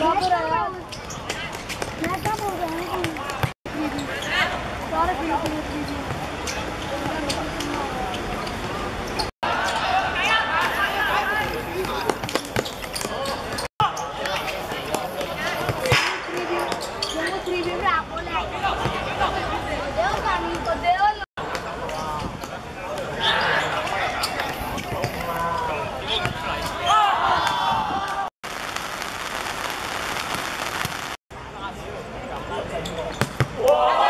我不来。Whoa.